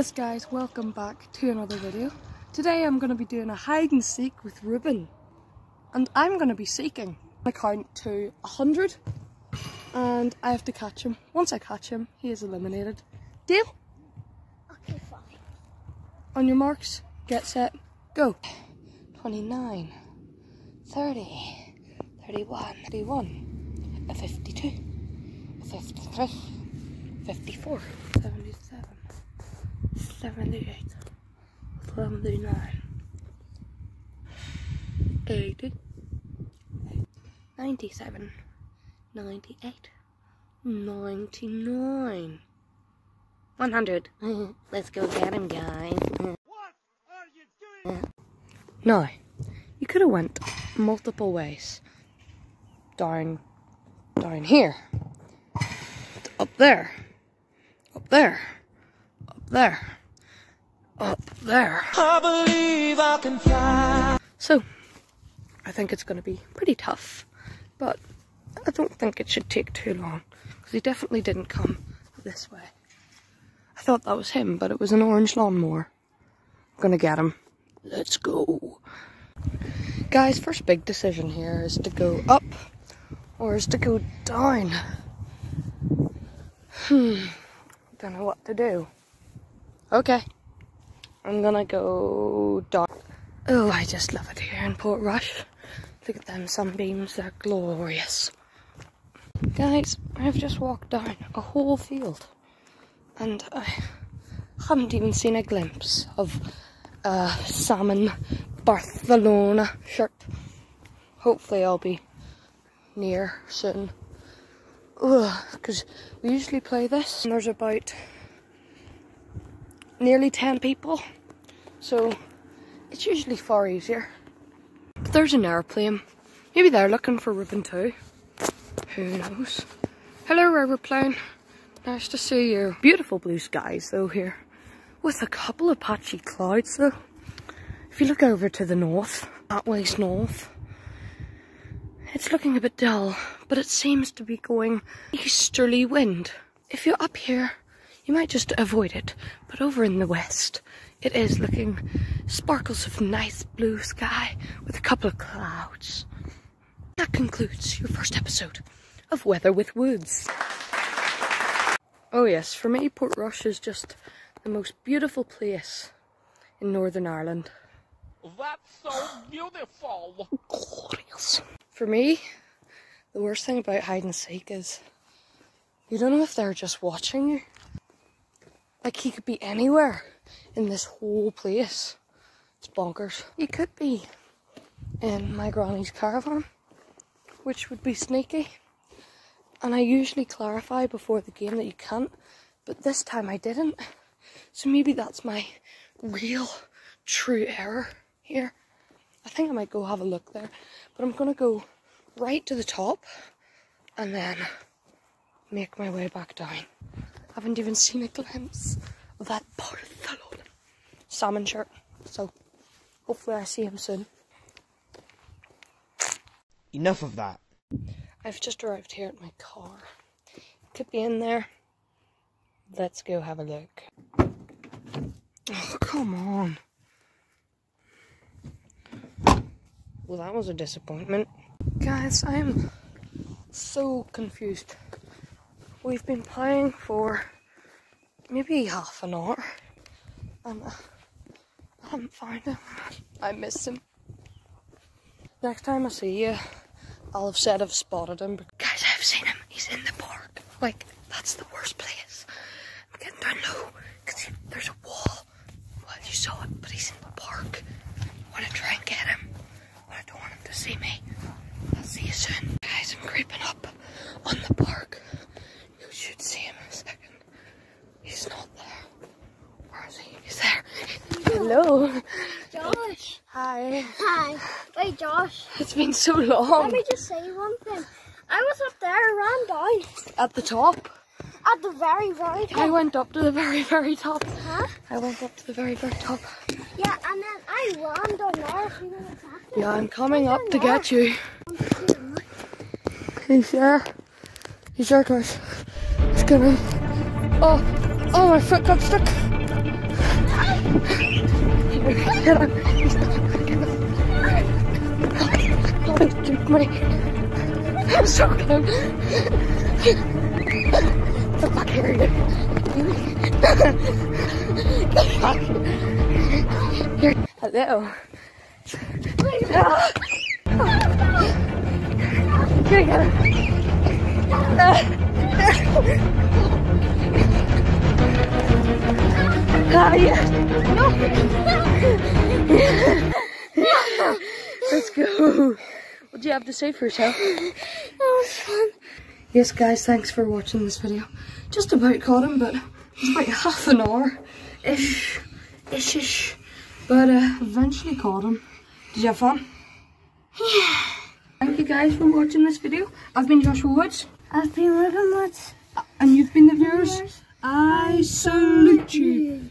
Yes guys, welcome back to another video. Today I'm going to be doing a hide and seek with Reuben. And I'm going to be seeking. I count to 100 and I have to catch him. Once I catch him, he is eliminated. Deal? Okay, fine. On your marks, get set, go. 29, 30, 31, 31, 52, 53, 54, 77, 78, 79, 80, 97, 98, mm, 99, 100. Let's go get him, guys. No, you could have went multiple ways. Down, down here, up there, up there, there, up there. I believe I can fly. So, I think it's going to be pretty tough, but I don't think it should take too long because he definitely didn't come this way. I thought that was him, but it was an orange lawnmower. I'm gonna get him. Let's go. Guys, first big decision here is to go up or is to go down. Hmm, don't know what to do. Okay, I'm gonna go down. Oh, I just love it here in Portrush. Look at them sunbeams, they're glorious. Guys, I've just walked down a whole field and I haven't even seen a glimpse of a salmon Barcelona shirt. Hopefully I'll be near soon. Because we usually play this and there's about nearly 10 people. So it's usually far easier. But there's an airplane. Maybe they're looking for Reuben too. Who knows? Hello aeroplane. Nice to see you. Beautiful blue skies though here. With a couple of patchy clouds though. If you look over to the north, that way's north, it's looking a bit dull, but it seems to be going easterly wind. If you're up here, you might just avoid it, but over in the west, it is looking sparkles of nice blue sky with a couple of clouds. That concludes your first episode of Weather with Woods. Oh yes, for me Portrush is just the most beautiful place in Northern Ireland. That's so beautiful. Glorious. For me, the worst thing about hide and seek is you don't know if they're just watching you. Like he could be anywhere in this whole place. It's bonkers. He could be in my granny's caravan, which would be sneaky. And I usually clarify before the game that you can't, but this time I didn't. So maybe that's my real, true error here. I think I might go have a look there, but I'm gonna go right to the top and then make my way back down. Haven't even seen a glimpse of that Barcelona salmon shirt, so hopefully I see him soon. Enough of that. I've just arrived here at my car. Could be in there. Let's go have a look. Oh, come on. Well, that was a disappointment. Guys, I am so confused. We've been playing for maybe half an hour. And uh, I haven't found him. I miss him. Next time I see you, I'll have said I've spotted him. Guys, I've seen him. He's in the park. Like, that's the worst place. I'm getting down low because there's a wall. Well, you saw it, but he's in the park. I want to try and get him, but I don't want him to see me. I'll see you soon. Guys, I'm creeping up on the park. You should see him in a second. He's not there. Where is he? He's there. Hello. Josh. Hi. Hi. Wait, Josh. It's been so long. Let me just say one thing. I was up there, ran down At the top. at the very, very top. I went up to the very, very top. Huh? I went up to the very, very top. Yeah, and then I ran down there a few minutes. Yeah, I'm coming up to get you. He's there. He's there, guys. He's coming. Oh, oh, my foot got stuck. Oh. I'm so close. The fuck here, you. Get back here. Hello. Ah. Get Ah, yes. Let's go. What do you have to say for yourself? That was fun. Yes, guys, thanks for watching this video. Just about caught him, but it's about half an hour ish, ish, ish. But uh, eventually caught him. Did you have fun? Yeah. Thank you guys for watching this video. I've been Joshua Woods, I've been Reuben Woods. and you've been the viewers. I salute you.